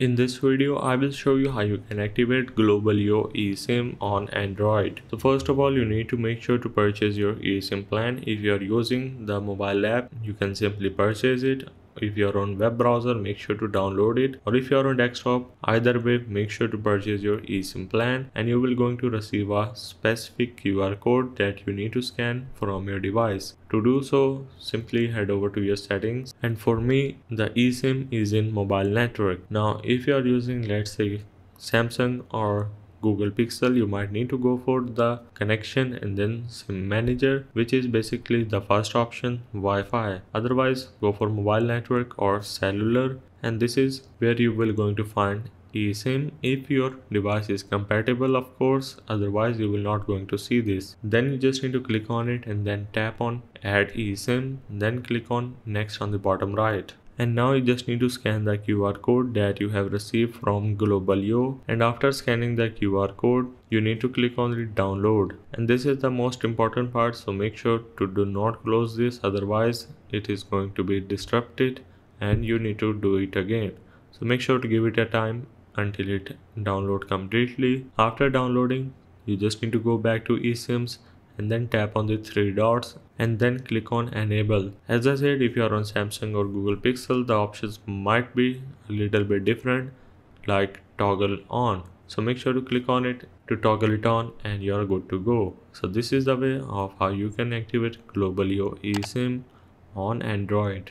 In this video, I will show you how you can activate Global Globalio eSIM on Android. So first of all, you need to make sure to purchase your eSIM plan. If you are using the mobile app, you can simply purchase it if you're on web browser make sure to download it or if you're on desktop either way make sure to purchase your eSIM plan and you will going to receive a specific QR code that you need to scan from your device. To do so simply head over to your settings and for me the eSIM is in mobile network. Now if you are using let's say Samsung or Google Pixel you might need to go for the connection and then SIM manager which is basically the first option Wi-Fi. Otherwise go for mobile network or cellular and this is where you will going to find eSIM if your device is compatible of course. Otherwise you will not going to see this. Then you just need to click on it and then tap on add eSIM then click on next on the bottom right and now you just need to scan the QR code that you have received from Global YO and after scanning the QR code you need to click on the download. And this is the most important part so make sure to do not close this otherwise it is going to be disrupted and you need to do it again. So make sure to give it a time until it download completely. After downloading you just need to go back to eSIMs and then tap on the three dots and then click on enable. As I said if you are on Samsung or Google Pixel the options might be a little bit different like toggle on. So make sure to click on it to toggle it on and you are good to go. So this is the way of how you can activate Global YO eSIM on Android.